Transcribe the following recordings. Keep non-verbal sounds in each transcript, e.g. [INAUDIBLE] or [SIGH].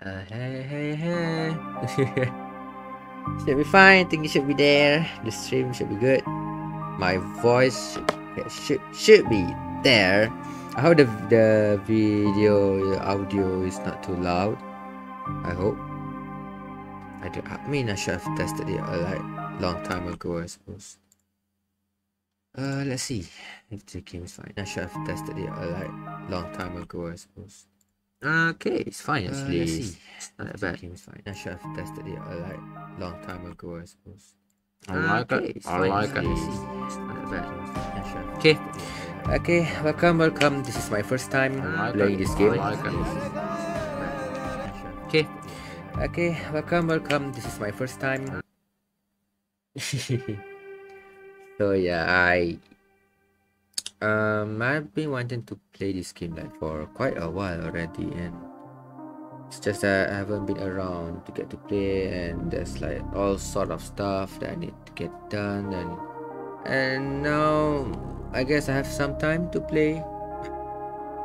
Uh, hey, hey, hey. [LAUGHS] should be fine. Think it should be there. The stream should be good. My voice should, should, should be there. I hope the, the video, the audio is not too loud. I hope. I, do, I mean, I should have tested it a like long time ago, I suppose. Uh, let's see if the game is fine. I should have tested it a like long time ago, I suppose. Okay, it's fine uh, actually. Uh, see. It's not that bad. Game is fine. I should have tested it a like long time ago, I suppose. I like okay, it. I like it. It's not that bad. Okay. Okay, welcome, welcome. This is my first time playing this game. Like okay. Okay, welcome, welcome. This is my first time. so yeah, I um I've been wanting to play this game like for quite a while already and it's just that I haven't been around to get to play and there's like all sort of stuff that I need to get done and and now I guess I have some time to play.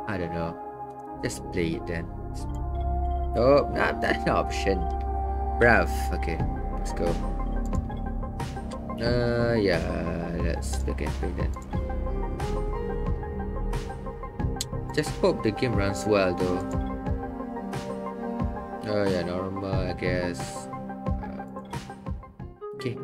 I don't know. Just play it then. Oh, not that option. Brav. Okay, let's go. Uh, yeah, let's look at it then. Just hope the game runs well though. Oh yeah, normal, I guess. Uh, okay.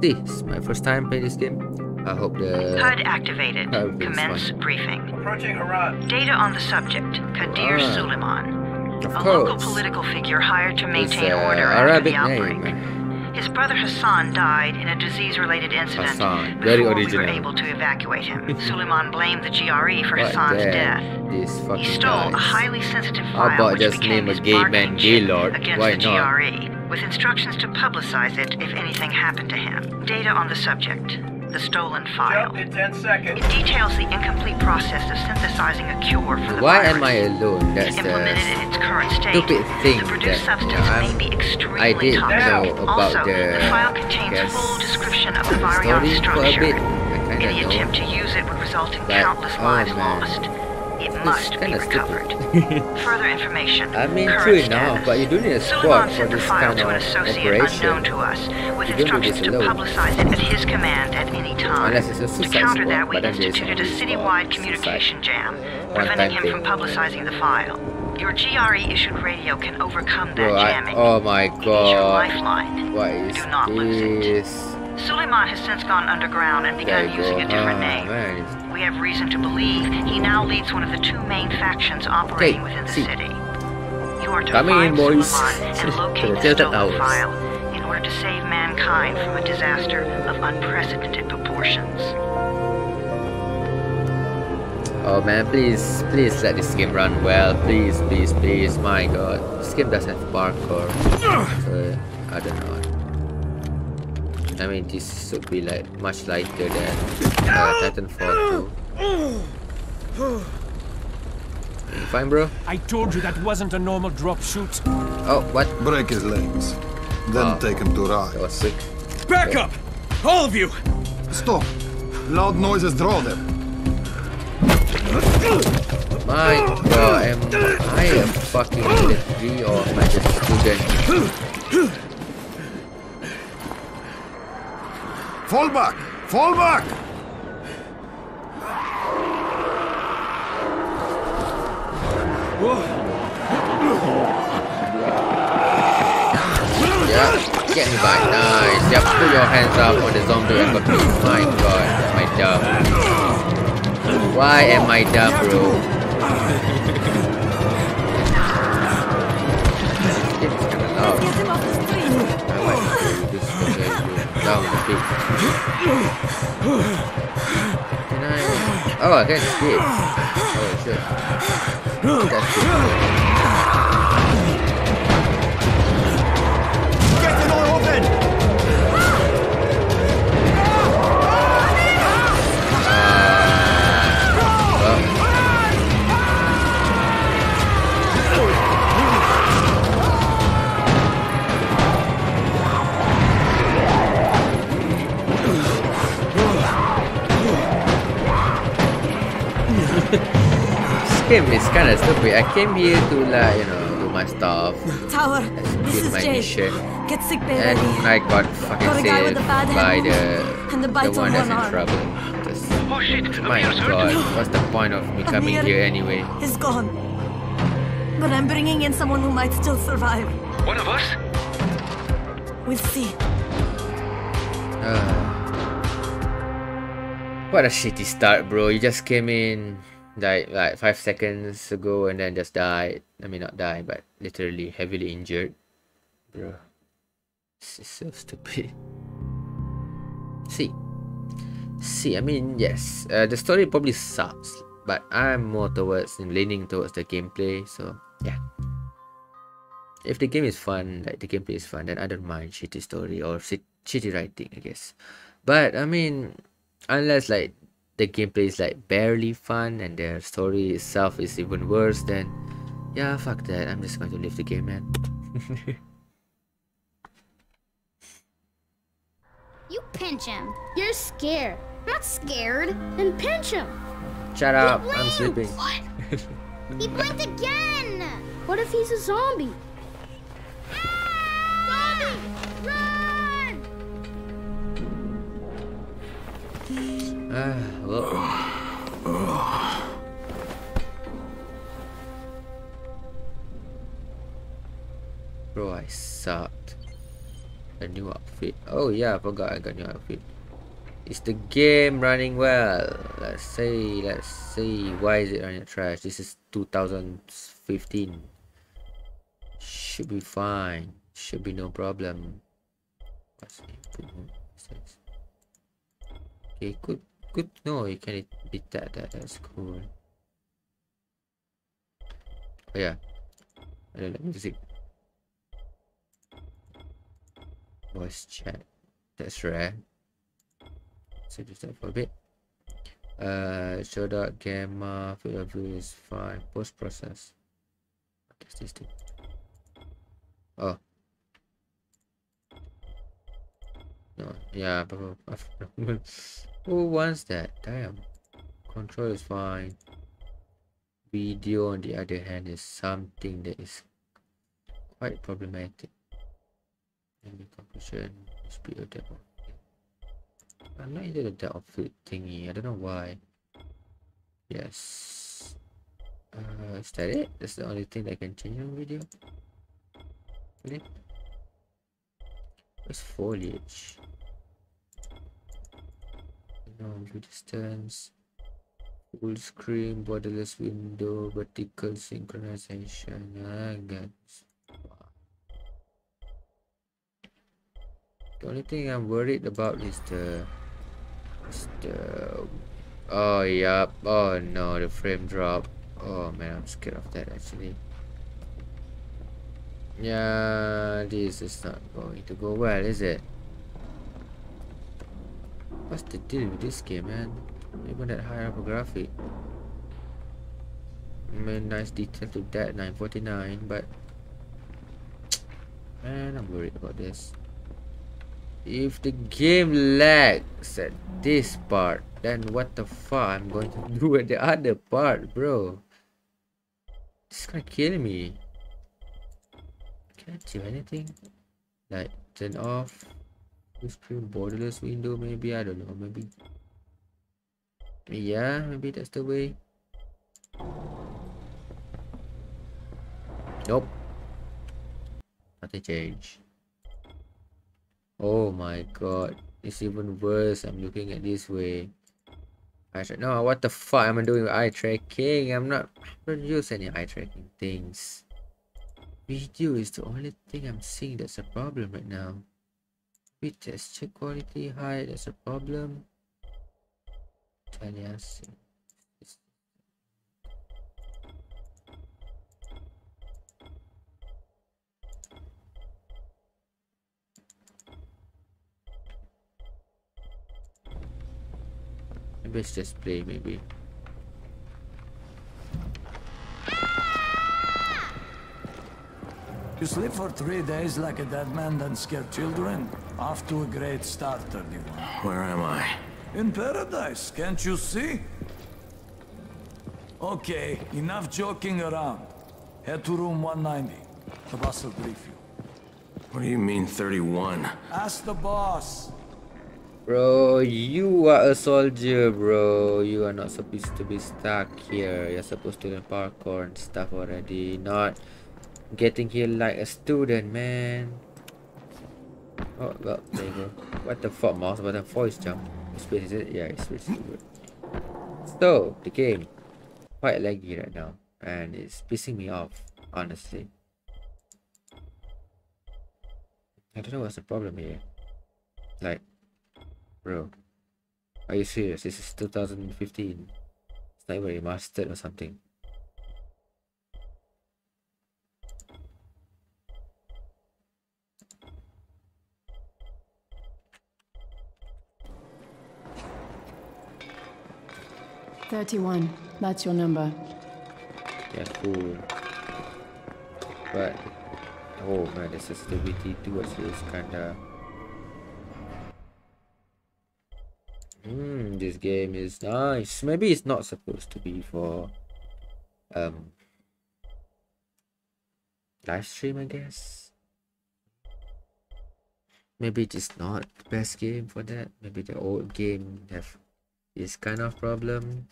This is my first time playing this game. I hope the HUD activated. Commence briefing. Approaching Harran. Data on the subject, Kadir Ah. Suleiman. Of a course. local political figure hired to maintain uh, order after the outbreak. name. His brother Hassan died in a disease-related incident Hassan, very before we were able to evacuate him. [LAUGHS] Suleiman blamed the GRE for Hassan's death. This fucking He stole a highly sensitive How file about which just name a gay man Gaylord? against Why the not? GRE, with instructions to publicize it if anything happened to him. Data on the subject, the stolen file. Jump in 10 seconds. It details the incomplete process of synthesizing a cure for the Why virus. am I alone? That's Implemented the in its current state, stupid thing the produced that substance yeah, may I'm- be extremely I did toxic. know about also, the, file contains guess, full description of the story virion for a structure. bit. I Any know. attempt to use it would result in But, countless oh, lives man. lost. It must be recovered. [LAUGHS] Further information. I mean, true enough, but you do need a squad for this kind of operation. unknown to us, with You do instructions this to publicize it at his command at any time. Unless it's a to counter squad, that, we but then there's instituted a citywide communication jam, preventing him from publicizing the file. Your GRE-issued radio can overcome that Bro, I, jamming. oh my It is your god. lifeline. What is Do not lose it. Suleiman has since gone underground and begun using go. a different Ah, name. man, We have reason to believe he now leads one of the two main factions operating Okay, within the see. city. You are to Coming find boys. And [LAUGHS] locate the the stolen file in order to save mankind from a disaster of unprecedented proportions. Oh man, please, please let this game run well. Please, please, please. My god. This game does have parkour. So, I don't know. I mean, this should be like much lighter than uh, Titanfall 2. You fine, bro? I told you that wasn't a normal drop shoot. Oh, what? Break his legs. Then Oh. take him to That Rai. was quick. Back up! All of you! Stop! Loud noises draw them. My god, I am I a fucking military or am I just a student? Fall back! Fall back! Yeah, get me back. Nice. Yep, put your hands up for the zombie and got me. My god, I dumb? Why am I dumb, bro? Down the. Can I? Oh, I can't skip. Oh shit. That's good. Game is kind of stupid. I came here to like you know do my stuff. Tower, this is my Jade. mission. Get sick bay And ready. I got fucking Got a guy with saved a bad by the, and the the one on that's in trouble. Just, Oh shit, my Amir's hurt. god, what's the point of me coming Amir here anyway? Is gone. But I'm bringing in someone who might still survive. One of us? We'll see. Ah. what a shitty start, bro. You just came in died like five seconds ago and then just died. I mean, not die, but literally heavily injured. Bro. This is so stupid. See. See, I mean, yes, uh, the story probably sucks, but I'm more towards leaning towards the gameplay, so yeah. If the game is fun, like the gameplay is fun, then I don't mind shitty story or shitty writing, I guess. But I mean, unless like the gameplay is like barely fun and the story itself is even worse, then yeah, fuck that. I'm just going to leave the game, man. [LAUGHS] You pinch him. You're scared. Not scared. Then pinch him. Shut up, He I'm sleeping. What? [LAUGHS] he blinked again. What if he's a zombie? Ah! Zombie! Ah, well. Bro, I sucked. A new outfit. Oh yeah, I forgot I got new outfit. Is the game running well? Let's see, let's see. Why is it running trash? This is 2015. Should be fine. Should be no problem. Okay, good. Good. No, you can beat that. That that's cool. Oh yeah. I don't like music. Voice chat. That's rare. So just that for a bit. Uh, show dot gamma field of view is fine. Post process. What does this do? Oh. No, yeah, [LAUGHS] who wants that? Damn. Control is fine. Video, on the other hand, is something that is quite problematic. Maybe compression, speed of depth. I'm not into the depth of field thingy. I don't know why. Yes. Uh, is that it? That's the only thing that I can change on video. Really? Where's foliage? No distance. Full screen, borderless window, vertical synchronization. Ah, guys. The only thing I'm worried about is the is the oh yeah oh no the frame drop oh man I'm scared of that actually yeah this is not going to go well is it what's the deal with this game man even that high up graphic I mean nice detail to that 949 but [TSK] man I'm worried about this if the game lags at this part, then what the fuck I'm going to [LAUGHS] do at the other part, bro? This is gonna kill me. Can I do anything? Like turn off full screen borderless window maybe I don't know maybe yeah maybe that's the way nope nothing change Oh my god, it's even worse. I'm looking at this way. I said, no, what the fuck am I doing with eye tracking? I'm not, I don't use any eye tracking things. Video is the only thing I'm seeing that's a problem right now. With texture quality high, that's a problem. Taliesin. Maybe it's just play, maybe. You sleep for three days like a dead man, then scare children? Off to a great start, 31. Where am I? In paradise, can't you see? Okay, enough joking around. Head to room 190. The boss will brief you. What do you mean 31? Ask the boss. Bro, you are a soldier, bro. You are not supposed to be stuck here. You're supposed to learn parkour and stuff already. Not getting here like a student, man. Oh, well, there you go. What the fuck, mouse button? Voice jump. Space, is it? Yeah, it's space. So, the game. Quite laggy right now. And it's pissing me off, honestly. I don't know what's the problem here. Like, bro, are you serious? This is 2015. It's not even remastered or something. Thirty-one. That's your number. Yeah, cool. But oh man, the sensitivity towards it is kinda. Hmm, this game is nice. Maybe it's not supposed to be for um live stream, I guess. Maybe it's not the best game for that. Maybe the old game have this kind of problem.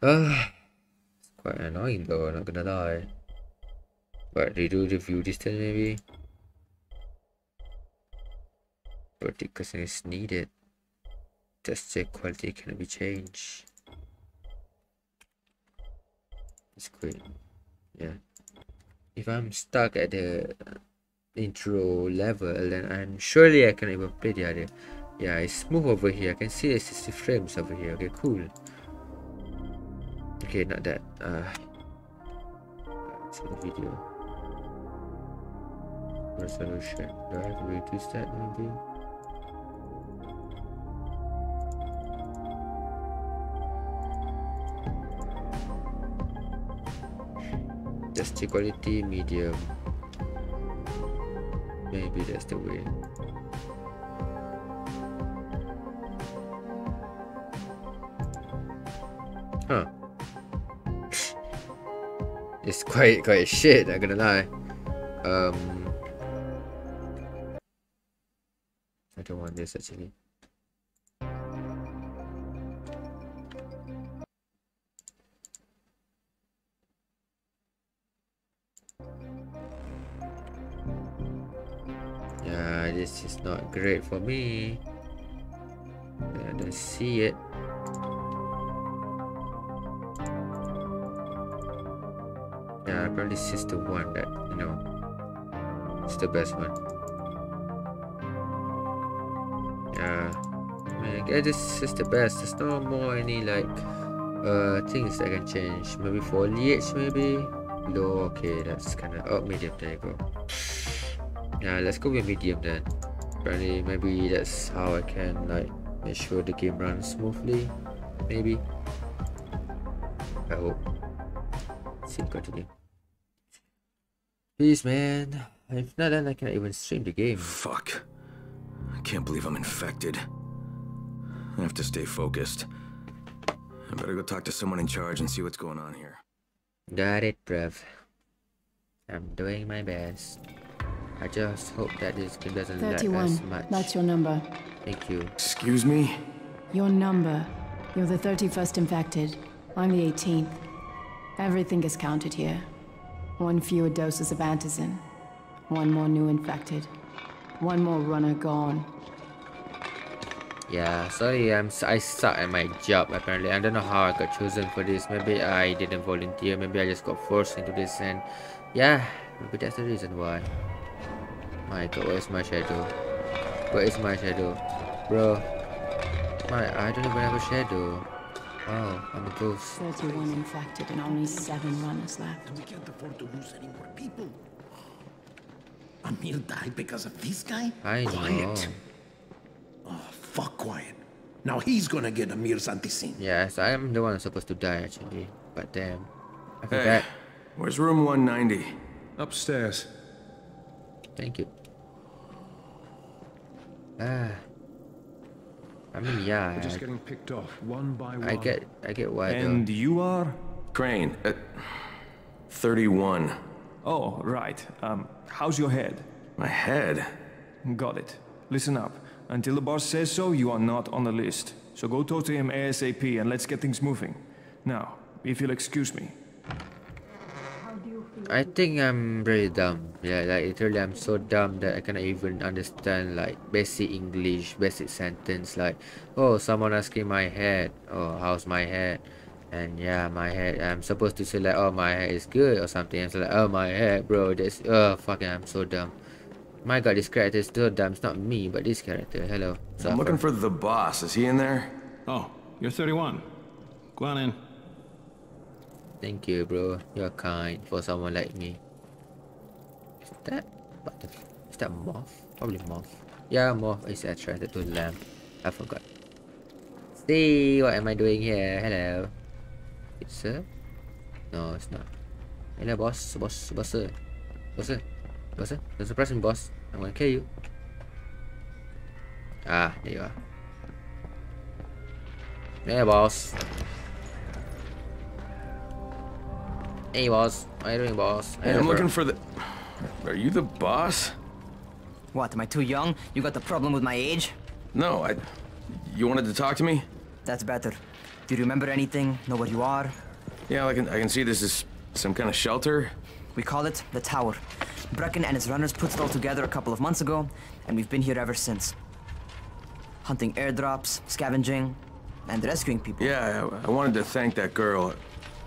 Ah, it's quite annoying though, not gonna lie. But do review this then maybe. Vertication is needed. Just check quality can be changed. It's great. Yeah. If I'm stuck at the intro level, and I'm surely I can even play the other. Yeah, it's smooth over here. I can see the 60 frames over here. Okay, cool. Okay, not that. Uh, the video. Resolution. Do I have to reduce that maybe? Just the quality medium. Maybe that's the way. Huh. it's quite quite shit, not gonna lie. Um I don't want this actually. Not great for me. I don't see it. Yeah, probably this is the one that, you know, it's the best one. Yeah, I mean, I guess this is the best. There's no more any like uh things that can change. Maybe foliage, maybe low. Okay, that's kind of oh medium. There you go. Yeah, let's go with medium then. Apparently, maybe that's how I can like make sure the game runs smoothly. Maybe. I hope. See, continue. Please, man. If not, then I can't even stream the game. Fuck. I can't believe I'm infected. I have to stay focused. I better go talk to someone in charge and see what's going on here. Got it, bruv. I'm doing my best. I just hope that this game doesn't lag 31. as much. That's your number. Thank you. Excuse me? Your number. You're the 31st infected. I'm the 18th. Everything is counted here. One fewer doses of antizin. One more new infected. One more runner gone. Yeah, sorry, I'm s- I suck at my job apparently. I don't know how I got chosen for this. Maybe I didn't volunteer. Maybe I just got forced into this, and yeah, maybe that's the reason why. My God, where's my shadow? Where is my shadow, bro? My, I don't even have a shadow. Wow, I'm a ghost. 31 infected and only seven runners left. We can't afford to lose any more people. Amir died because of this guy? I quiet. know. Oh, fuck quiet. Now he's gonna get Amir's antizin. Yes, I am the one supposed to die actually. But damn, I Hey, where's room 190? Upstairs. Thank you. Ah. I mean, yeah. We're just I, getting picked off one by one. I get, I get why. And though. you are? Crane, at 31. Oh, right. Um, how's your head? My head? Got it. Listen up. Until the boss says so, you are not on the list. So go talk to him ASAP and let's get things moving. Now, if you'll excuse me. I think I'm very dumb. Yeah, like literally I'm so dumb that I cannot even understand like basic English, basic sentence like, oh, someone asking my head. Oh, how's my head? And yeah, my head. I'm supposed to say like, oh, my head is good or something. I'm so like, oh, my head, bro. That's oh, fucking, I'm so dumb. My god, this character is so dumb. It's not me, but this character. Hello. So I'm looking for the boss. Is he in there? Oh, you're 31. Go on in. Thank you, bro. You're kind for someone like me. Is that butterfly? Is that moth? Probably moth. Yeah, moth is attracted to lamp. I forgot. See, what am I doing here? Hello. It's a... No, it's not. Hello, boss. Boss. Boss. Boss. Boss. Don't surprise me, boss. I'm gonna kill you. Ah, there you are. Hey, boss. Hey, boss. What are you doing, boss? Hey, I'm looking for the... Are you the boss? What, am I too young? You got the problem with my age? No, I... You wanted to talk to me? That's better. Do you remember anything? Know where you are? Yeah, I can, I can see this is some kind of shelter. We call it the Tower. Brecken and his runners put it all together a couple of months ago, and we've been here ever since. Hunting airdrops, scavenging, and rescuing people. Yeah, I, I wanted to thank that girl.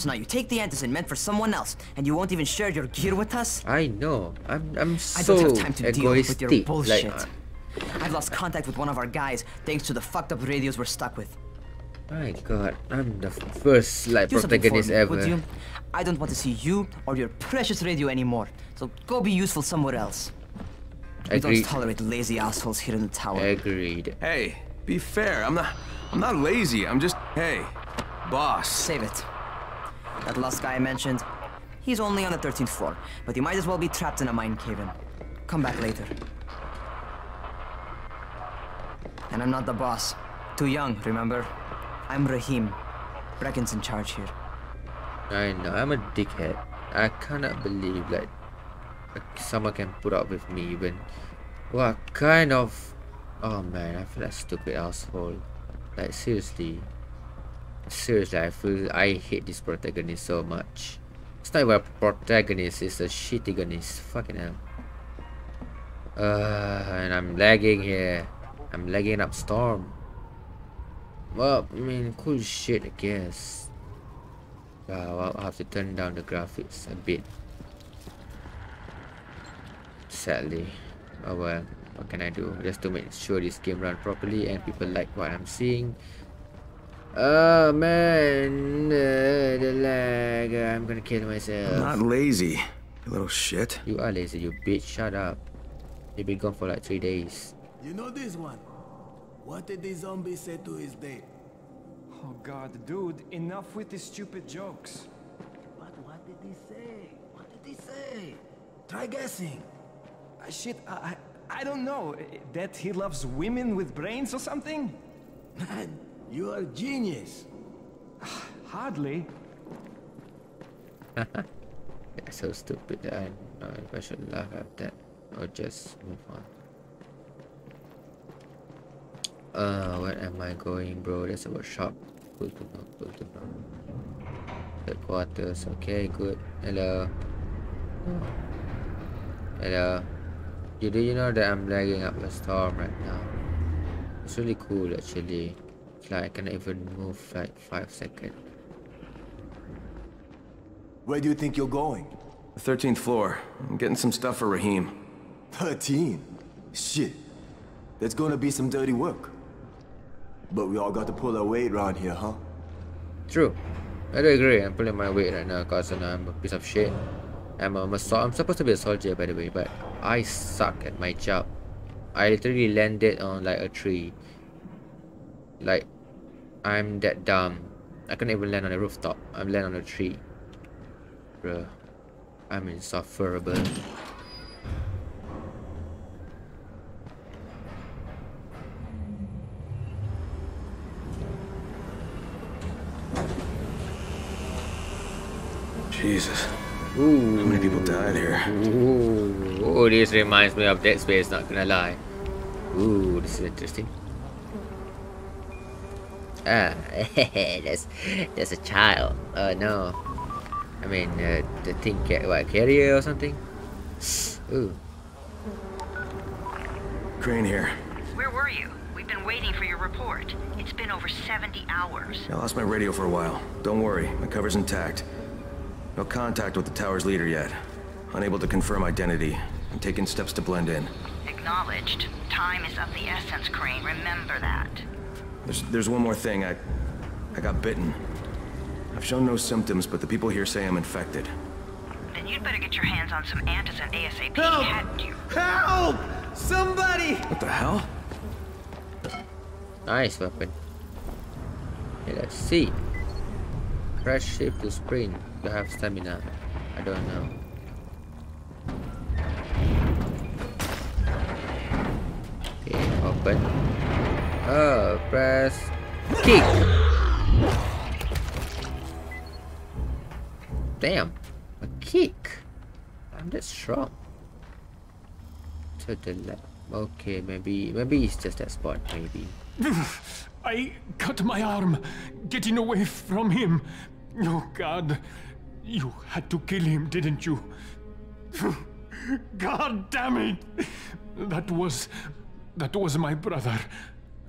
So now you take the antizin meant for someone else, and you won't even share your gear with us? I know. I'm I'm I don't have time to deal with your bullshit. Like, uh, I've lost contact with one of our guys thanks to the fucked up radios we're stuck with. my god, I'm the first like Do something protagonist me, ever. would you? I don't want to see you or your precious radio anymore. So go be useful somewhere else. We Agreed. don't tolerate lazy assholes here in the tower. Agreed. Hey, be fair. I'm not... I'm not lazy. I'm just... Hey, boss. Save it. That last guy I mentioned, he's only on the 13th floor, but he might as well be trapped in a mine cave-in. Come back later. And I'm not the boss. Too young, remember? I'm Rahim. Brecken's in charge here. I know, I'm a dickhead. I cannot believe like like, someone can put up with me even. What kind of Oh man, I feel like a stupid asshole. Like seriously. Seriously, I feel I hate this protagonist so much. It's not even a protagonist, it's a shittygonist. Fucking hell. Uh, and I'm lagging here. I'm lagging up Storm. Well, I mean, cool shit, I guess. Wow, I'll have to turn down the graphics a bit. Sadly. Oh well, what can I do? Just to make sure this game run properly and people like what I'm seeing. Oh man, uh, the lag. I'm gonna kill myself. I'm not lazy, you little shit. You are lazy, you bitch. Shut up. You've been gone for like three days. You know this one? What did the zombie say to his date? Oh god, dude, enough with these stupid jokes. But what did he say? What did he say? Try guessing. Uh, shit, I, I I don't know. That he loves women with brains or something? Man, you are a genius. [SIGHS] Hardly. [LAUGHS] That's so stupid that I don't know if I should laugh at that or just move on. Uh, where am I going, bro? There's a workshop. Cool to know, cool to know. Headquarters, okay, good. Hello. Hello. You do you know that I'm lagging up a storm right now? It's really cool actually. It's like I cannot even move like five seconds. Where do you think you're going? The 13th floor. I'm getting some stuff for Rahim. 13? Shit. That's gonna be some dirty work. But we all got to pull our weight around here, huh? True. I do agree. I'm pulling my weight right now because I'm a piece of shit. I'm a, I'm, a, I'm supposed to be a soldier by the way, but I suck at my job. I literally landed on like a tree. Like, I'm that dumb. I can't even land on a rooftop. I'm land on a tree. Bruh. I'm insufferable. Jesus. Ooh. How many people died here? Ooh. Ooh, this reminds me of Dead Space, not gonna lie. Ooh, this is interesting. Ah, that's that's a child. Oh no. I mean, uh, the thing, ca what, carrier or something? Ooh. Crane here. Where were you? We've been waiting for your report. It's been over 70 hours. I lost my radio for a while. Don't worry, my cover's intact. No contact with the tower's leader yet. Unable to confirm identity. I'm taking steps to blend in. Acknowledged. Time is of the essence, Crane. Remember that. There's, there's one more thing. I, I got bitten. I've shown no symptoms, but the people here say I'm infected. Then you'd better get your hands on some antizin ASAP, Help! hadn't you? Help! Somebody! What the hell? Nice weapon. Okay, let's see. Crash shift to sprint. You have stamina. I don't know. Okay, open. Oh, press kick. Damn, a kick. I'm that strong. To the left. Okay, maybe maybe it's just that spot. Maybe. [LAUGHS] I cut my arm getting away from him. Oh, God. You had to kill him, didn't you? [LAUGHS] God damn it! That was. That was my brother.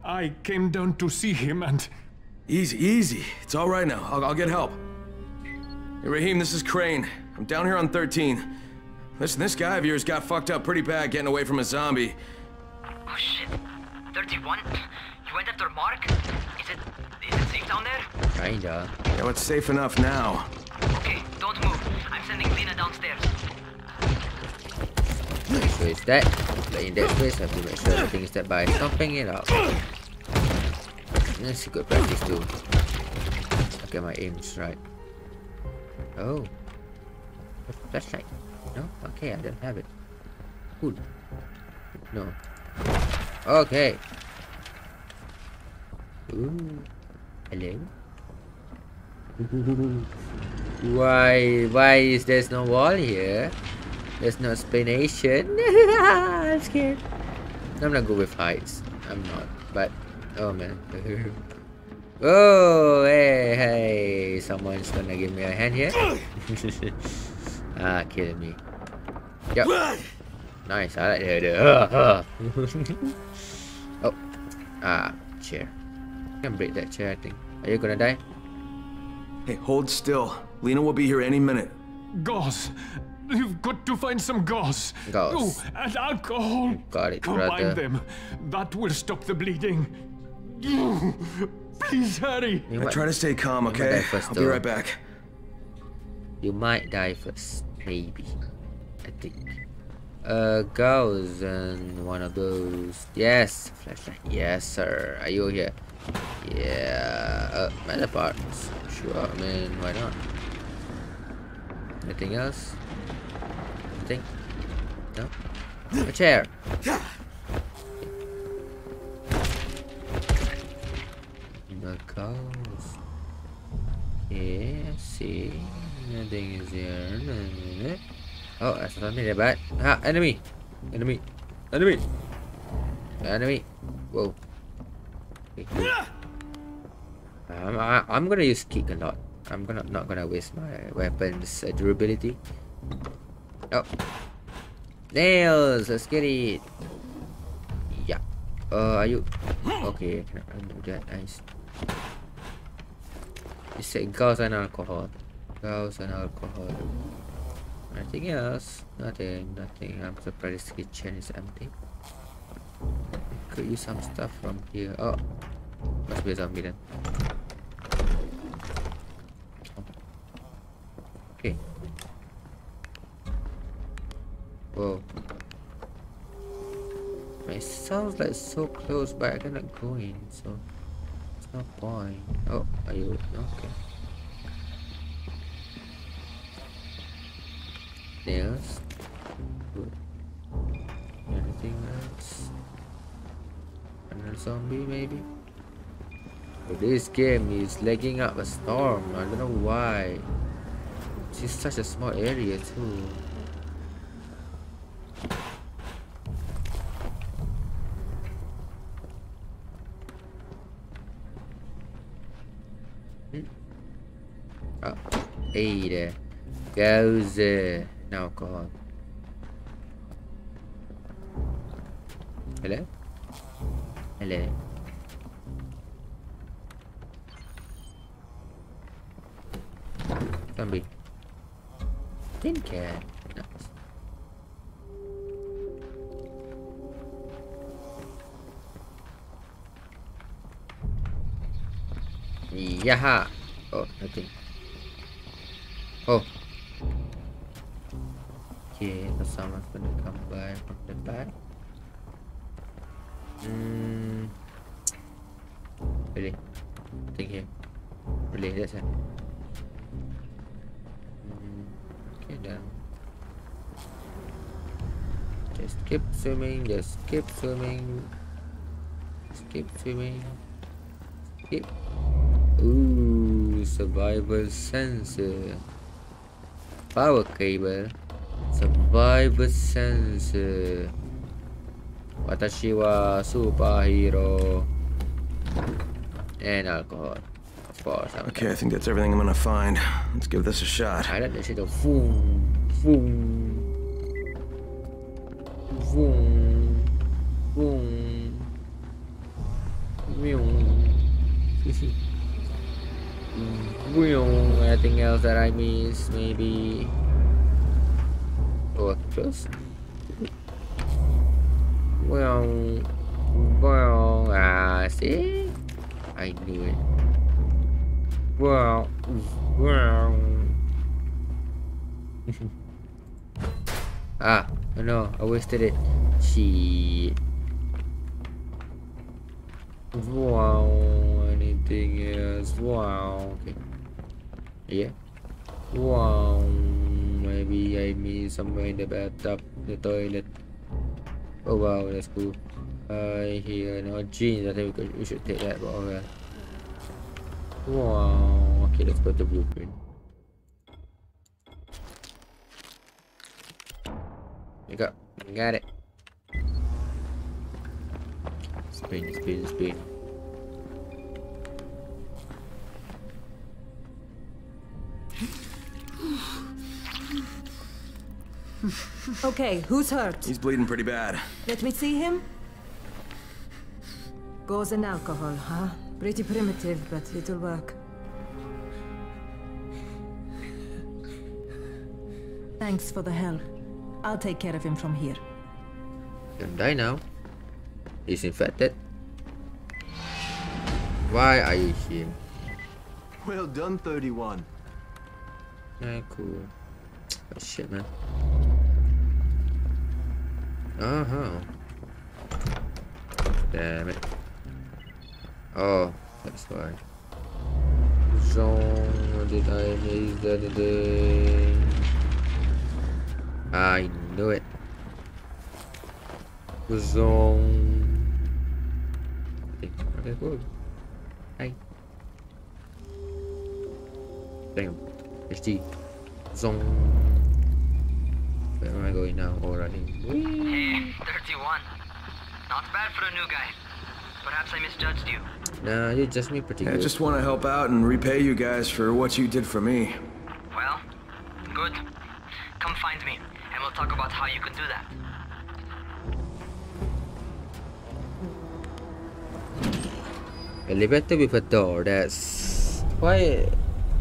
I came down to see him and. Easy, easy. It's all right now. I'll, I'll get help. Hey, Rahim, this is Crane. I'm down here on 13. Listen, this guy of yours got fucked up pretty bad getting away from a zombie. Oh shit. 31? You went after Mark? Is it... is it safe down there? Kinda. Yeah, it's safe enough now. Okay, don't move. I'm sending Lena downstairs. Make sure it's that. But in that space, I have to make sure everything is that by stomping it out. That's a good practice too. Okay, my aim's right. Oh. Flashlight. No? Okay, I don't have it. Cool. No. Okay. Ooh. Hello? [LAUGHS] why why is there's no wall here? There's no explanation. [LAUGHS] I'm scared. I'm not good with heights. I'm not. But oh man. [LAUGHS] oh hey hey someone's gonna give me a hand here. [LAUGHS] ah killing me. Yep. Nice. I like the, the uh. Oh. Ah, chair. I can break that chair I think. Are you gonna die? Hey, hold still. Lena will be here any minute. Gauze! You've got to find some gauze. Gauze. Oh, and alcohol. Got it, Combine brother. them. That will stop the bleeding. [LAUGHS] Please hurry. You I might- try to stay calm, okay? first, I'll be right back. You might die first, maybe. I think. Uh, gauze and one of those. Yes, flashlight. Yes, sir. Are you here? Yeah. Uh, metal parts. Sure, man. Why not? Anything else? No. A chair. The gauze. Yeah, see. Nothing is here. Oh, that's something there, bad. Ha, enemy. Enemy. Enemy. Enemy. Whoa. I, I'm gonna use kick a lot. I'm gonna not gonna waste my weapons uh, durability. Oh, nails! Let's get it. Yeah. Uh, are you? Okay, I cannot that. Nice. You said gauze and alcohol. Gauze and alcohol. Nothing else. Nothing. Nothing. I'm surprised this kitchen is empty. Could use some stuff from here. Oh, must be a zombie then. Okay. Whoa. It sounds like so close, but I cannot go in, so it's no point. Oh, are you okay? Nails. Good. Anything else? Another zombie, maybe? But this game is lagging up a storm. I don't know why. It's such a small area too. Oh, hey there. Goes uh, Just keep swimming, just keep swimming. Just keep swimming. Keep. Ooh, survival sensor. Power cable. Survival sensor. Watashi wa superhero. And alcohol. Of course. I'm Okay, I think that's everything I'm gonna find. Let's give this a shot. I like the shit of boom, boom, boom, Anything else that I miss? Maybe. Close. Well, well, ah, see? I knew it. Well, well. [LAUGHS] ah, oh no, I wasted it. She. Wow, anything else? Wow, okay. Yeah. Wow, maybe I missed somewhere in the bathtub, the toilet. Oh wow, that's cool. I hear no jeans. I think we, could, we should take that. But okay. Wow. Okay, let's go to blueprint. You got, got it. Spin, spin, spin. [LAUGHS] okay, who's hurt? He's bleeding pretty bad. Let me see him. Gauze and alcohol, huh? Pretty primitive, but it'll work. Thanks for the help. I'll take care of him from here. Don't die now. He's infected. Why are you here? Well done, 31. Yeah, cool. Oh, shit, man. Uh huh. Damn it. Oh, that's why. Zone, did I miss anything? I knew it. Zone. Okay, cool. Hi. Damn. HD. Zone. Where am I going now? Oh, running. Hey, 31. Not bad for a new guy. Perhaps I misjudged you. Nah, you just me pretty I just want to help out and repay you guys for what you did for me. Well, good. Come find me, and we'll talk about how you can do that. Elevator with a door. That's quite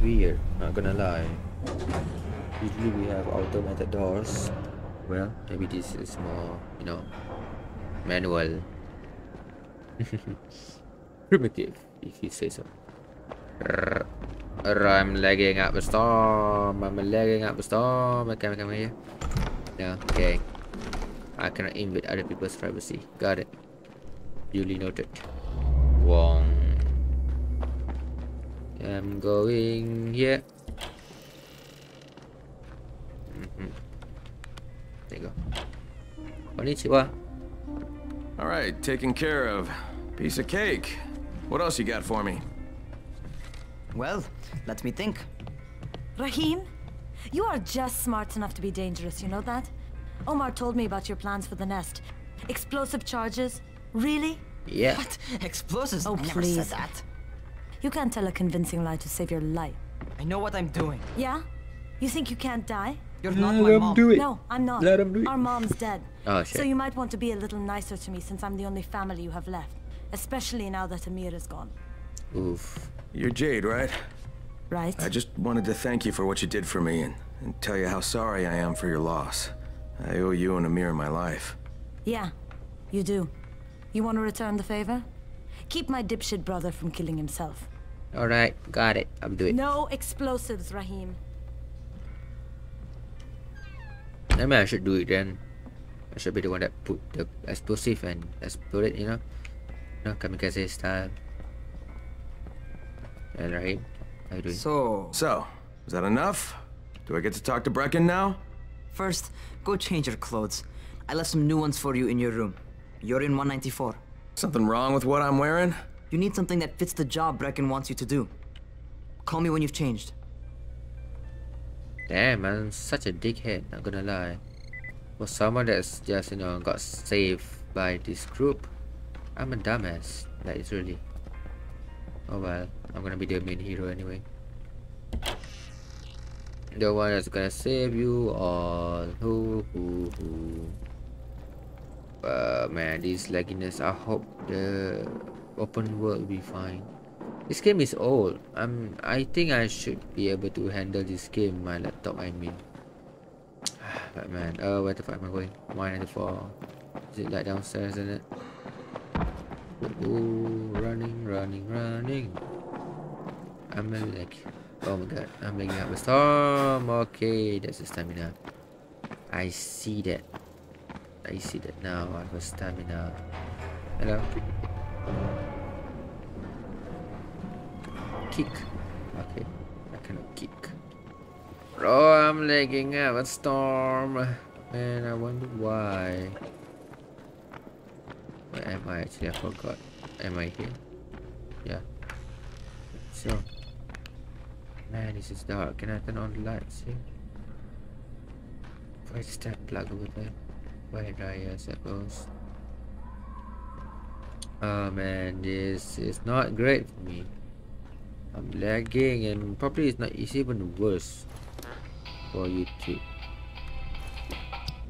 weird. Not gonna lie. Usually we have automated doors. Well, maybe this is more, you know, manual. [LAUGHS] Primitive, if you say so. I'm lagging up a storm. I'm lagging up a storm. Okay, come here. No, okay. I cannot invade other people's privacy. Got it. Duly noted. Wong. I'm going here. Mm -hmm. There you go. Konnichiwa. All right, taken care of. Piece of cake. What else you got for me? Well, let me think. Rahim, you are just smart enough to be dangerous, you know that? Omar told me about your plans for the nest. Explosive charges? Really? Yeah. What? Explosives? Oh, I never please. said that. You can't tell a convincing lie to save your life. I know what I'm doing. Yeah? You think you can't die? You're not my mom. do it. No, I'm not. Let him do it. Our mom's dead. Oh, shit. So you might want to be a little nicer to me since I'm the only family you have left. Especially now that Amir is gone. Oof. You're Jade, right? Right? I just wanted to thank you for what you did for me and, and tell you how sorry I am for your loss. I owe you and Amir my life. Yeah, you do. You want to return the favor? Keep my dipshit brother from killing himself. Alright, got it. I'm doing it. No explosives, Rahim. Maybe I should do it then. I should be the one that put the explosive and explode it, you know? No, kamikaze style. And Rahim, how you doing? So, So, is that enough? Do I get to talk to Brecken now? first, go change your clothes. I left some new ones for you in your room. You're in 194. Something wrong with what I'm wearing? You need something that fits the job Brecken wants you to do. Call me when you've changed. Damn, I'm such a dickhead, not gonna lie. For someone that's just, you know, got saved by this group, I'm a dumbass. That is really. Oh well, I'm gonna be the main hero anyway. The one that's gonna save you all. Who, who, who. Uh, man, this lagginess. I hope the open world will be fine. This game is old. I'm. I think I should be able to handle this game. My laptop, I mean. [SIGHS] But man, uh, where the fuck am I going? 194. Is it like downstairs, isn't it? Ooh, running, running, running. I'm like. Oh my god, I'm lagging up a storm. Okay, that's the stamina. I see that. I see that now. I have a stamina. Hello. Kick. Okay, I cannot kick. Oh, I'm lagging up a storm. And I wonder why. Where am I actually? I forgot. Am I here? Yeah. So. Man, this is dark. Can I turn on the lights here? Where is that plug over there? Where did I uh, suppose? Oh man, this is not great for me. I'm lagging and probably it's not it's even worse for YouTube.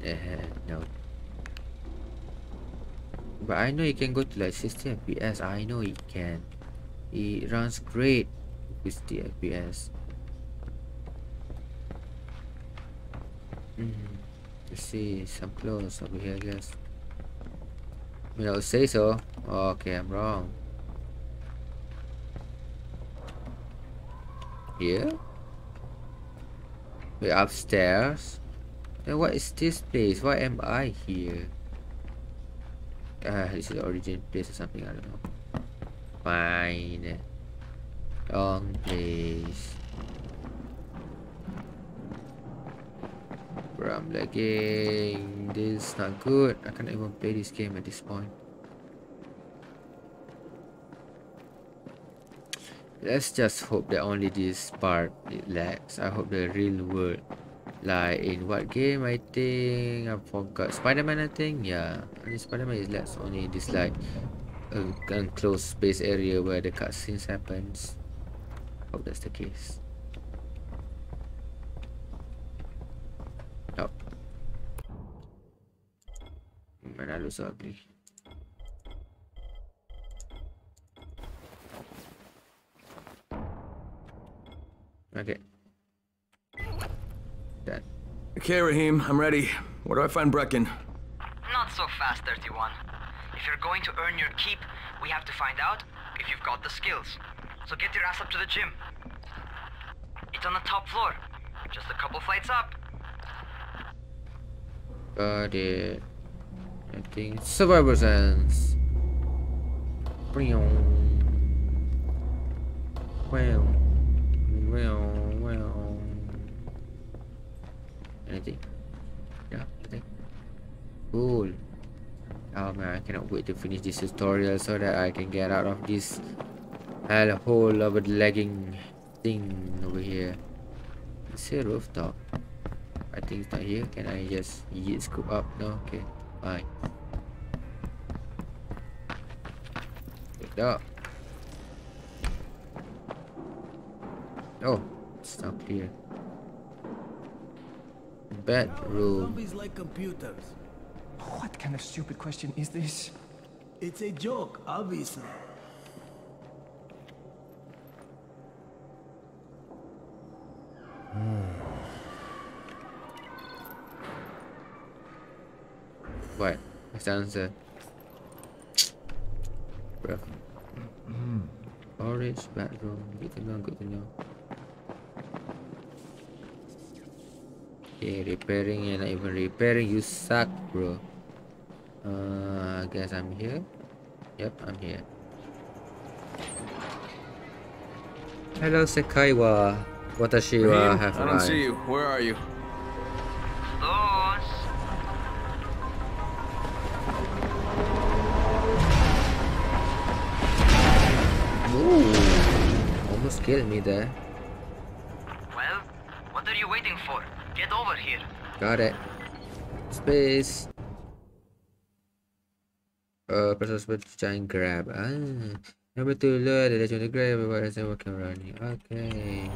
Uh, no. But I know you can go to like 60 FPS. I know it can. It runs great with the FPS. Mm. Let's see, some close over here, I guess. I mean, I would say so. okay, I'm wrong. Here? We're upstairs? Then what is this place? Why am I here? Ah, this is the origin place or something, I don't know. Fine. Wrong place. Bro, I'm lagging. This is not good. I can't even play this game at this point. Let's just hope that only this part it lags. I hope the real world. Like in what game I think I forgot. Spider-Man I think? Yeah. Spider-Man is lags only this like a enclosed space area where the cutscenes happens. Hope that's the case. Oh. Man, I look so ugly. Okay. Done. Okay, Rahim, I'm ready. Where do I find Brecken? Not so fast, 31. If you're going to earn your keep, we have to find out if you've got the skills. So get your ass up to the gym. It's on the top floor. Just a couple flights up. Got it. I think survivor sense. Well, well, well, well. Anything? Yeah, nothing. Cool. Oh man, I cannot wait to finish this tutorial so that I can get out of this hell hole of a lagging thing over here. Is here rooftop? I think it's not here. Can I just scoop up? No? Okay. Fine. Pick it up. Oh, it's not clear. Bedroom. Zombies like computers. What kind of stupid question is this? It's a joke, obviously. Hmm. What? What's the answer? Bro. Hmm. Orange bedroom. Good to know, good to know. Okay, repairing and not even repairing. You suck, bro. Uh, I guess I'm here. Yep, I'm here. Hello, Sekaiwa. Watashi wa Rahim, have I don't see you. Where are you? Those. Ooh, almost killed me there. Well, what are you waiting Get over here. Got it. Space. Uh, press space to try and grab. Ah, number two, lower the ledge on the. What is it working running? Okay.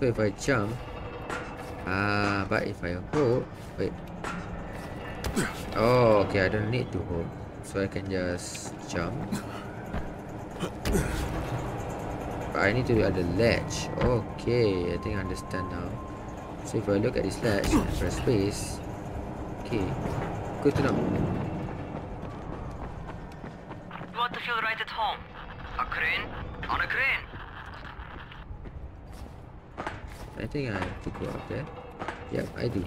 So if I jump, ah, but if I hold, wait. Oh, okay. I don't need to hold, so I can just jump. But I need to be at the ledge. Okay, I think I understand now. So if I look at this ledge and press space, okay, good to know. You want to feel right at home. A crane? On a crane. I think I have to go up there. Yep, I do.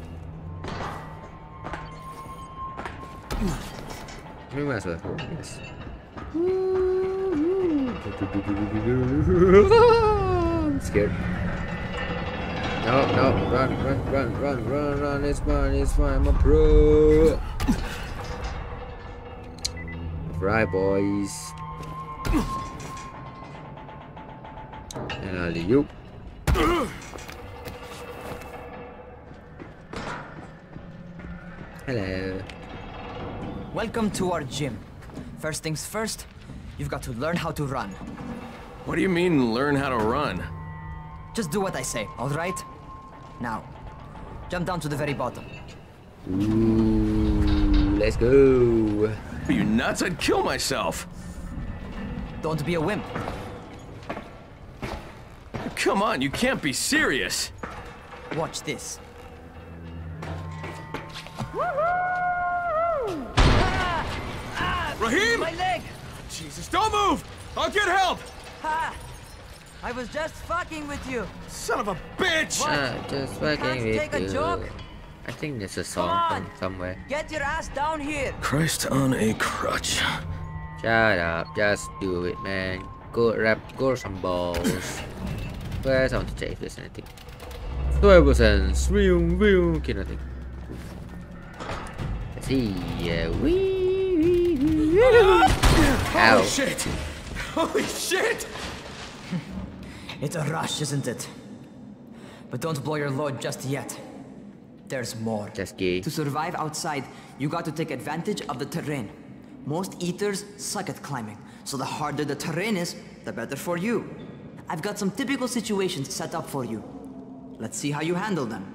We might as well hold this. I'm scared. No, no, run, run, run, run, run, run. It's fine, it's fine. I'm a pro. Right, boys. And I'll leave you. Hello. Welcome to our gym. First things first, you've got to learn how to run. What do you mean, learn how to run? Just do what I say, alright? Now, jump down to the very bottom. Ooh, let's go. Are you nuts? I'd kill myself. Don't be a wimp. Come on, you can't be serious. Watch this. Don't move! I'll get help! Ha! I was just fucking with you. Son of a bitch! Uh, just fucking can't with take a you. joke? I think there's a song on. from somewhere. Get your ass down here. Christ on a crutch. Shut up, just do it, man. Go rap, go some balls. [LAUGHS] Where's I want to check if there's anything. Survival sense, vroom, vroom. Okay, nothing. Let's see. Yeah, wee, wee, wee. Ow. Holy shit! Holy shit! It's a rush, isn't it? But don't blow your load just yet. There's more. Just gay. To survive outside, you got to take advantage of the terrain. Most eaters suck at climbing, so the harder the terrain is, the better for you. I've got some typical situations set up for you. Let's see how you handle them.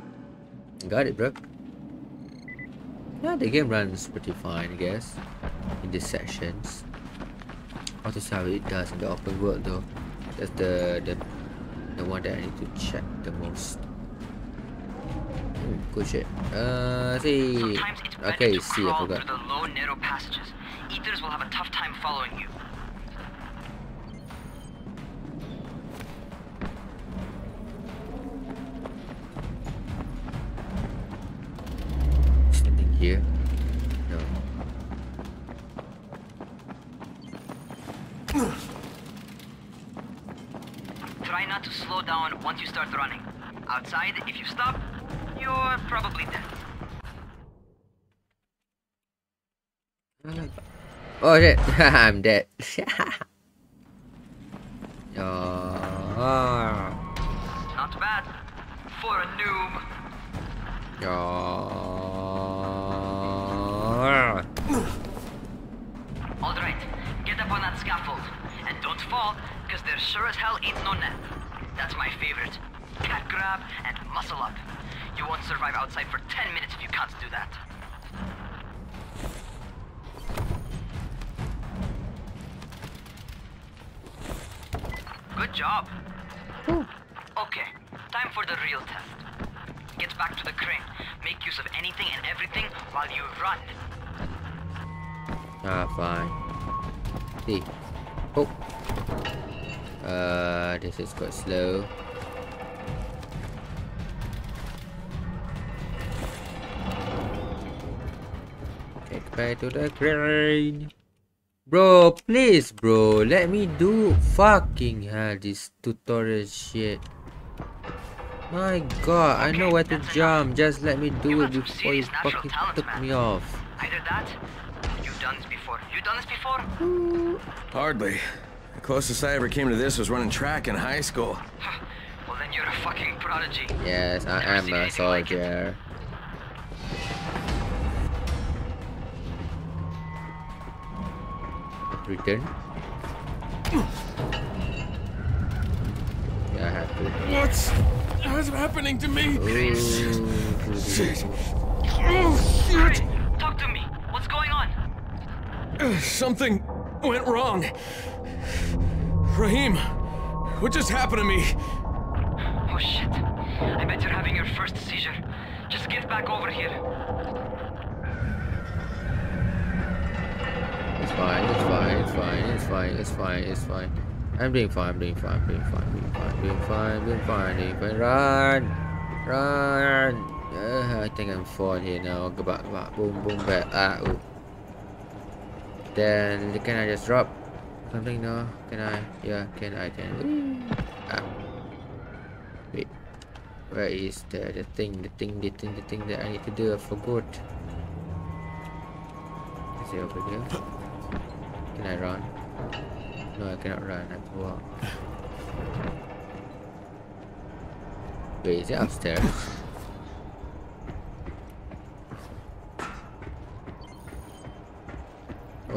Got it, bro. Yeah, the game runs pretty fine, I guess. In these sections. How to see how it does in the open world, though. That's the the the one that I need to check the most. Hmm, good shit. Uh, see. Sometimes it's better Okay, see, I forgot. through the low, narrow passages. Eaters will have a tough time following you. here? No. Try not to slow down once you start running. Outside, if you stop, you're probably dead. Oh shit, [LAUGHS] I'm dead. [LAUGHS] oh. Not bad for a noob. Oh. On that scaffold. And don't fall, because there sure as hell ain't no net. That's my favorite. Cat grab and muscle up. You won't survive outside for 10 minutes if you can't do that. Good job. Okay, time for the real test. Get back to the crane. Make use of anything and everything while you run. Ah, fine. Oh. Uh, this is quite slow. Get back to the crane. Bro, please, bro. Let me do fucking hell this tutorial shit. My god, I know where to jump. Just let me do it before you fucking took me off. Either that, you've done this before. You done this before? Hardly. The closest I ever came to this was running track in high school. Well, then you're a fucking prodigy. Yes, I am a soldier. Return. Yeah, I have to. What's what's happening to me? Ooh. Shit. Oh shit! Talk to me. What's going on? Something went wrong. Rahim, what just happened to me? Oh shit. I bet you're having your first seizure. Just get back over here. It's fine, it's fine, it's fine, it's fine, it's fine, it's fine. I'm doing fine, I'm doing fine, I'm doing fine, doing fine, doing fine, doing fine, doing fine. Run! Run! Uh, I think I'm forward here now. Go back, back, boom, boom, back. Ah, ooh. Then, can I just drop something now? Can I? Yeah, can I? Can. Ah. Wait. Where is the, the thing, the thing, the thing, the thing that I need to do? I forgot. Is it over here? Can I run? No, I cannot run. I have to walk. Wait, is it upstairs? [LAUGHS]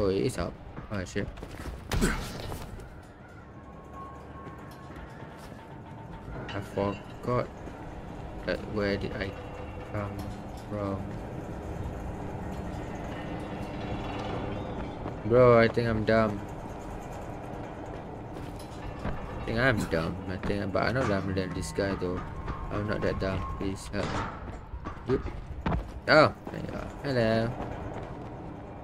oh, is up. Oh shit. I forgot that where did I come from? Bro, I think I'm dumb. I think I'm dumb. I think, but I know dumber than this guy though. I'm not that dumb. Please help me. Yep. Oh, there you are. Hello.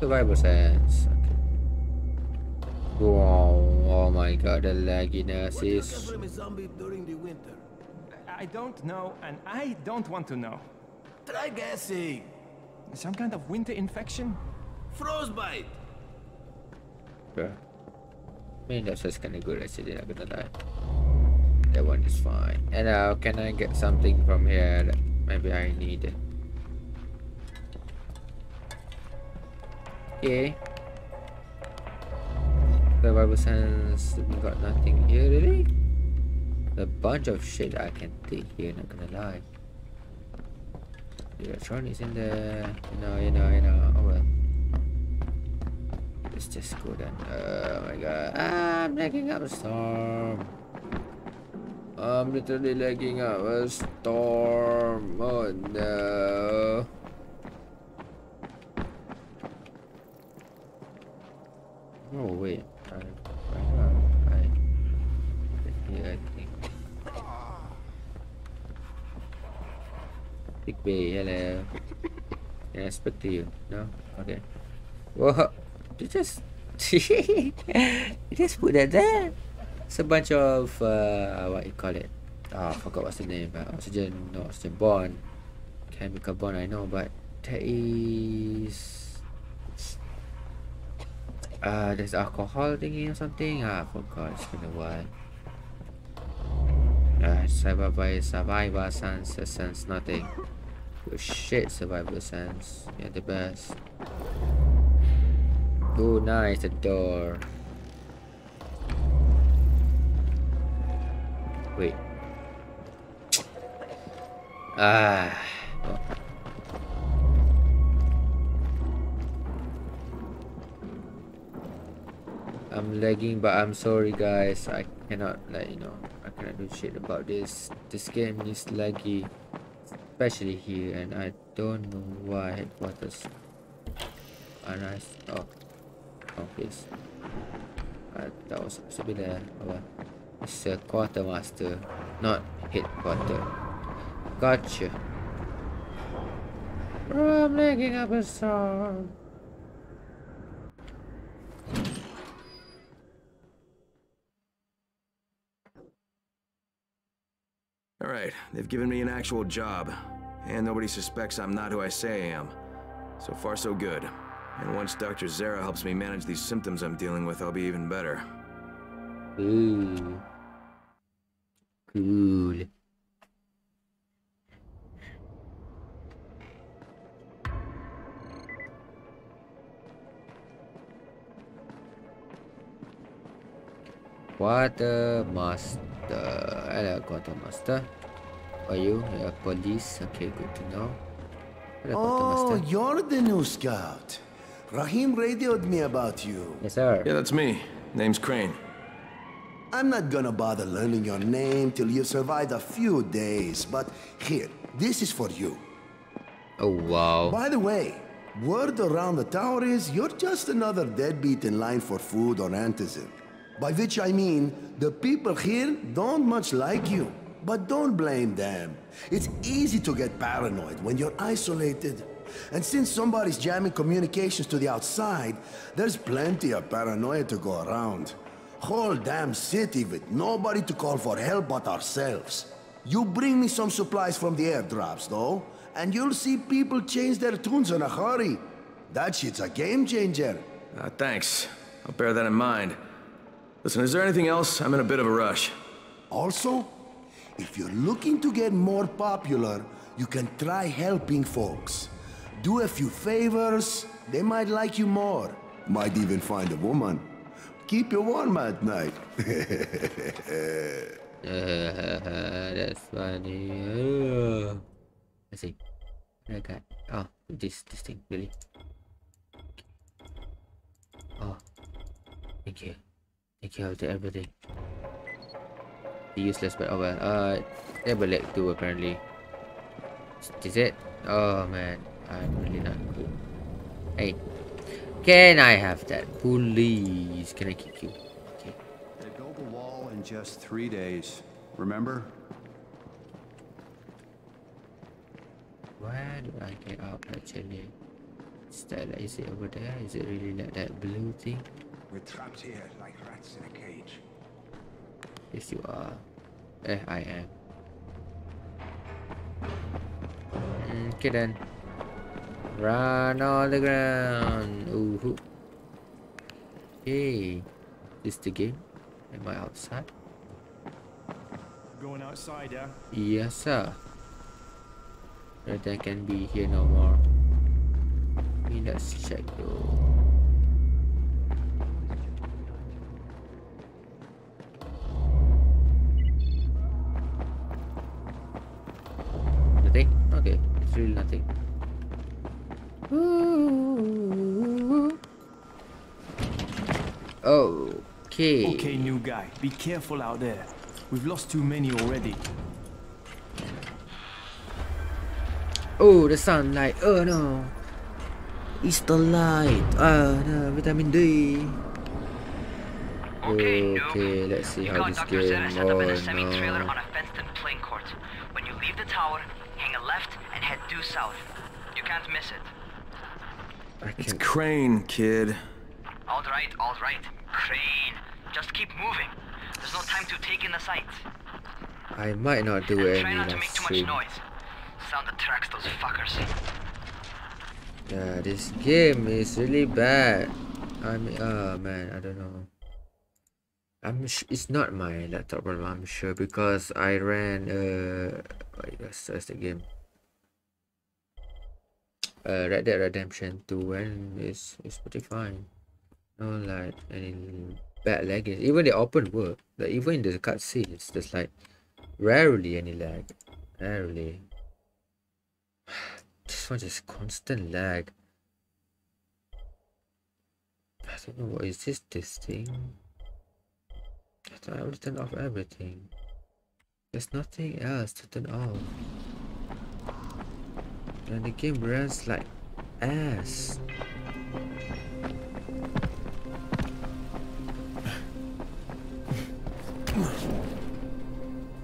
Survival sense. Okay. Wow, oh my god, the lagginess is. from a zombie during the winter? I don't know, and I don't want to know. Try guessing. Some kind of winter infection? Frostbite. Bruh. I mean, that's just kinda good, actually, not gonna lie. That one is fine. And now, can I get something from here that maybe I need? Okay. Survival sense, we got nothing here, really? A bunch of shit I can take here, not gonna lie. The electronics in there, you know, you know, you know, oh well. Let's just go then. Oh my god. I'm lagging up a storm. I'm literally lagging up a storm. Oh no. Oh wait. I, I, I, here I think. Can I speak to you? No? Okay. Whoa! You just... [LAUGHS] you just put that there? It's a bunch of, uh, what you call it? Oh, I forgot what's the name. Uh, oxygen, no, oxygen bond. Chemical bond, I know, but there is... Uh, there's alcohol thingy or something. Ah, I forgot. It's been a while. Uh, survival, survival sense, sense, nothing. Oh shit, survival sense. Yeah, the best. Oh, nice, the door. Wait. Ah. I'm lagging, but I'm sorry, guys. I cannot, like, you know, I cannot do shit about this. This game is laggy, especially here, and I don't know why headquarters are nice. Oh, oh, please. That was supposed to be there. Oh, well. It's a quartermaster, not headquarter. Gotcha. I'm lagging up a song. Alright, they've given me an actual job. And nobody suspects I'm not who I say I am. So far, so good. And once Dr. Zere helps me manage these symptoms I'm dealing with, I'll be even better. Ooh. Cool. Quartermaster. Hello, Quartermaster. Are you? Yeah, police. Okay, good to know. Oh, you're the new scout. Rahim radioed me about you. Yes, sir. Yeah, that's me. Name's Crane. I'm not gonna bother learning your name till you survive a few days, but here, this is for you. Oh, wow. By the way, word around the tower is you're just another deadbeat in line for food or antizin. By which I mean, the people here don't much like you. But don't blame them. It's easy to get paranoid when you're isolated. And since somebody's jamming communications to the outside, there's plenty of paranoia to go around. Whole damn city with nobody to call for help but ourselves. You bring me some supplies from the airdrops, though, and you'll see people change their tunes in a hurry. That shit's a game changer. Uh, thanks. I'll bear that in mind. Listen, is there anything else? I'm in a bit of a rush. Also, if you're looking to get more popular, you can try helping folks. Do a few favors, they might like you more. Might even find a woman. Keep you warm at night. [LAUGHS] [LAUGHS] Ah, that's funny. Oh. Let's see. Okay. Oh, this this thing really. Oh, thank you. Thank you for everything. Useless, but oh well. Uh, they a leg too apparently. Is it? Oh man, I'm really not cool. Hey, can I have that, please? Can I kick you? Okay. They built the wall in just three days. Remember? Where do I get out actually? Is that is it over there? Is it really like that blue thing? We're trapped here like rats in a cage. Yes, you are. Eh, I am. Okay then. Run on the ground. Ooh. Hey, is the game? Am I outside? Going outside, yeah? Yes, sir. But I can be here no more. Let's check though. Nothing? Okay, it's really nothing. Okay. Okay, new guy. Be careful out there. We've lost too many already. Oh, the sunlight. Oh no. It's the light. Ah, no, vitamin D. Okay, okay let's see how this game. Oh no. South. You can't miss it. Can... It's Crane, kid. All right, all right. Crane. Just keep moving. There's no time to take in the sights. I might not do And any try not to make too much noise. Sound attracts those fuckers. Yeah, this game is really bad. I mean, oh man, I don't know. I'm sh- it's not my laptop problem, I'm sure, because I ran uh, what is that's the game? Uh, Red Dead Redemption 2 and it's it's pretty fine. No like any bad lagging. Even the open world, like even in the cutscenes, there's like rarely any lag. Rarely. [SIGHS] This one just constant lag. I don't know what is this this thing. I thought I would turn off everything. There's nothing else to turn off. And the game runs like ass.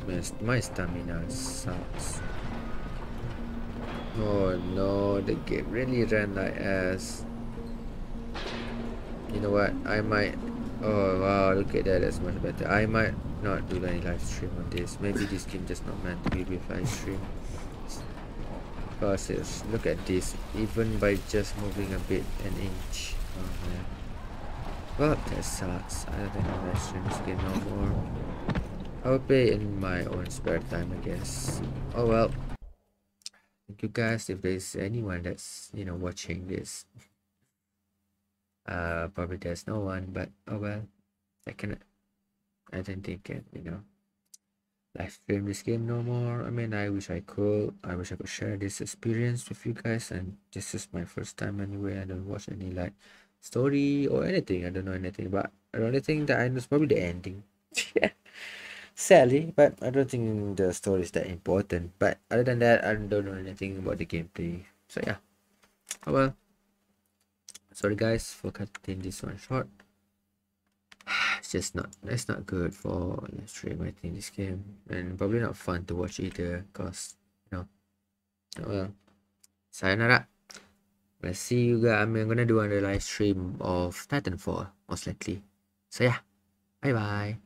Man, my stamina sucks. Oh no, the game really ran like ass. You know what? I might. Oh wow, look at that. That's much better. I might not do any live stream on this. Maybe this game just not meant to be with live stream. Because look at this. Even by just moving a bit, an inch. Oh man. Well, that sucks. I don't think I'll this game no more. I'll play in my own spare time, I guess. Oh well. Thank you guys. If there's anyone that's you know watching this, uh, probably there's no one, but oh well. I can. I don't think it. You know. Live stream this game no more. I mean, I wish I could. I wish I could share this experience with you guys. And this is my first time anyway. I don't watch any like story or anything. I don't know anything. But the only thing that I know is probably the ending. [LAUGHS] Sadly, but I don't think the story is that important. But other than that, I don't know anything about the gameplay. So yeah. Oh well. Sorry guys for cutting this one short. [SIGHS] It's just not it's not good for live stream I think this game. And probably not fun to watch either cause you know. Oh well. Sayonara. Let's see you guys. I'm gonna do another live stream of Titanfall, most likely. So yeah. Bye bye.